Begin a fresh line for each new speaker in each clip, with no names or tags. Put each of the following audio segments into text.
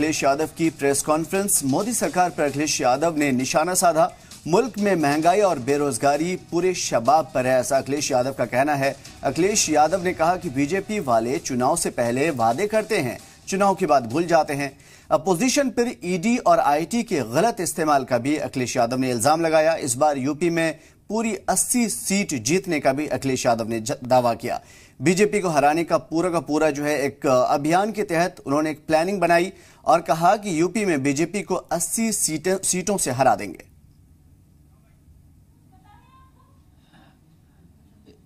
अखिलेश यादव की press conference. Modi सरकार पर अखिलेश यादव ने निशाना साधा। मुल्क में महँगाई और बेरोजगारी पूरे शबाब पर है, ऐसा अखिलेश यादव का कहना है। अखिलेश यादव ने कहा कि बीजेपी वाले चुनाव से पहले वादे करते हैं, चुनाव के बाद भूल जाते हैं। अपोजिशन पर ईडी और आईटी के गलत इस्तेमाल का भी अखिलेश यादव ने इल्ज़ाम लगाया। इस बार यूपी में पूरी 80 सीट जीतने का भी अखिलेश यादव ने दावा किया। बीजेपी को हराने का पूरा का पूरा जो है एक अभियान के तहत उन्होंने एक प्लानिंग बनाई और कहा कि यूपी में बीजेपी को 80 सीटें, सीटों से हरा देंगे।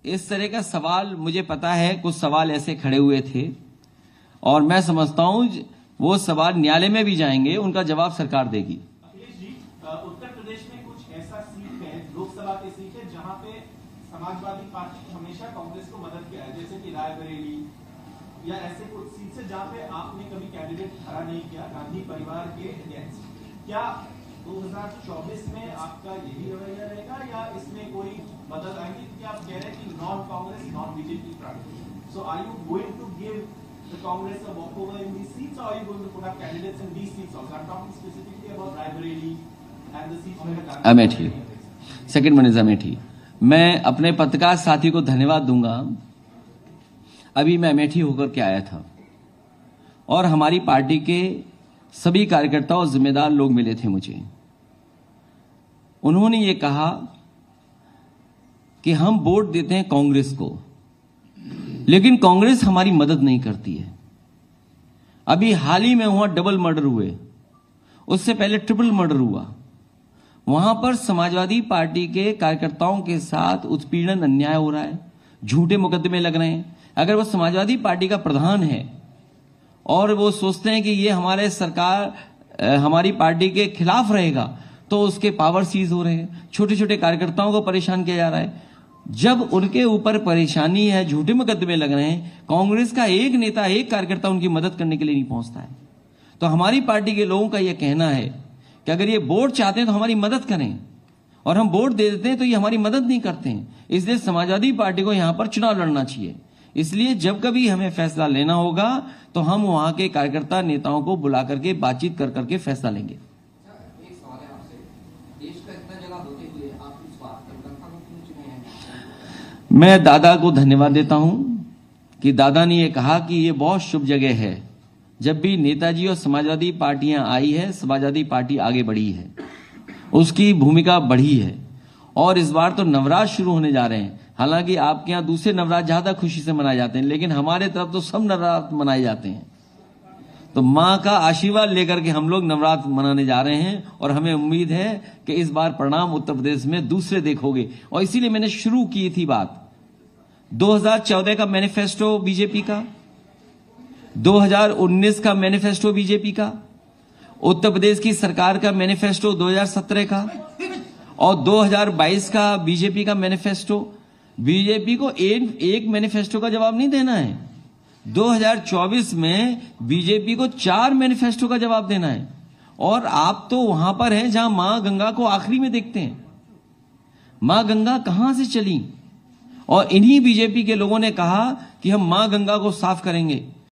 इस तरह का सवाल मुझे पता है, कुछ सवाल ऐसे खड़े हुए थे और मैं समझता हूँ, वो सवाल न्यायालय में भी जाएँगे, उनका जवाब सरकार देगी।
प्रदेश में कुछ ऐसा सीट है लोकसभा की सीट है जहाँ पे समाजवादी पार्टी हमेशा कांग्रेस को मदद किया है जैसे कि रायबरेली या ऐसे कुछ सीट से जहाँ पे आपने कभी कैंडिडेट खड़ा नहीं किया गांधी परिवार के अगेंस्ट। क्या 2024 में आपका यही रवैया रहेगा या इसमें कोई मदद आएगी? क्योंकि आप कह रहे हैं कि non Congress non BJP front so are you going to give the Congress a walkover in these seats, or are you going to put up candidates in these seats also? I'm talking specifically about Raebareli
Amethi second one is Amethi मैं अपने पत्रकार साथी को धन्यवाद दूँगा। अभी मैं अमेठी होकर के आया था। और हमारी पार्टी के सभी कार्यकर्ता और जिम्मेदार लोग मिले थे मुझे। उन्होंने ये कहा कि हम वोट देते हैं कांग्रेस को, लेकिन कांग्रेस हमारी मदद नहीं करती है। अभी हाल ही में हुआ डबल मर्डर हुए। उससे पहले ट्रिपल मर्डर हुआ। वहाँ पर समाजवादी पार्टी के कार्यकर्ताओं के साथ उत्पीड़न अन्याय हो रहा है, झूठे मुकदमे लग रहे हैं। अगर वो समाजवादी पार्टी का प्रधान है और वो सोचते हैं कि ये हमारे सरकार हमारी पार्टी के खिलाफ रहेगा तो उसके पावर सीज हो रहे हैं। छोटे छोटे कार्यकर्ताओं को परेशान किया जा रहा है। जब उनके ऊपर परेशानी है, झूठे मुकदमे लग रहे हैं, कांग्रेस का एक नेता, एक कार्यकर्ता उनकी मदद करने के लिए नहीं पहुँचता है। तो हमारी पार्टी के लोगों का यह कहना है कि अगर ये वोट चाहते हैं तो हमारी मदद करें और हम वोट दे देते हैं तो ये हमारी मदद नहीं करते हैं। इसलिए समाजवादी पार्टी को यहाँ पर चुनाव लड़ना चाहिए। इसलिए जब कभी हमें फैसला लेना होगा तो हम वहाँ के कार्यकर्ता नेताओं को बुला करके बातचीत कर करके फैसला लेंगे। मैं दादा को धन्यवाद देता हूँ कि दादा ने यह कहा कि यह बहुत शुभ जगह है। जब भी नेताजी और समाजवादी पार्टियाँ आई है, समाजवादी पार्टी आगे बढ़ी है। उसकी भूमिका बढ़ी है। और इस बार तो नवराज शुरू होने जा रहे हैं। हालाँकि आपके यहाँ दूसरे नवराज ज़्यादा खुशी से मनाए जाते हैं, लेकिन हमारे तरफ़ तो सब नवरात्र मनाए जाते हैं। तो माँ का आशीर्वाद लेकर के हम लोग नवरात्र मनाने जा रहे हैं और हमें उम्मीद है कि इस बार परिणाम उत्तर प्रदेश में दूसरे देखोगे। और इसीलिए मैंने शुरू की थी बात। 2014 का मैनिफेस्टो बीजेपी का 2019 का मैनिफेस्टो बीजेपी का, उत्तर प्रदेश की सरकार का मैनिफेस्टो 2017 का, और 2022 का बीजेपी का मैनिफेस्टो बीजेपी को एक एक मैनिफेस्टो का जवाब नहीं देना है। 2024 में बीजेपी को चार मैनिफेस्टो का जवाब देना है। और आप तो वहाँ पर हैं जहाँ माँ गंगा को आखिरी में देखते हैं। माँ गंगा कहाँ से चली? और इन्हीं बीजेपी के लोगों ने कहा कि हम माँ गंगा को साफ़ करेंगे।